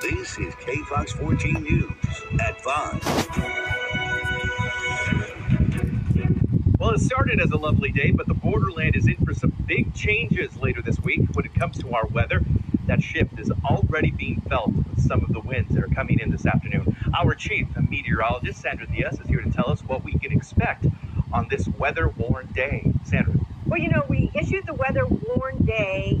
This is KFOX 14 News at 5. Well, it started as a lovely day, but the borderland is in for some big changes later this week when it comes to our weather. That shift is already being felt with some of the winds that are coming in this afternoon. Our chief meteorologist, Sandra Diaz, is here to tell us what we can expect on this weather worn day. Sandra. Well, you know, we issued the weather-worn day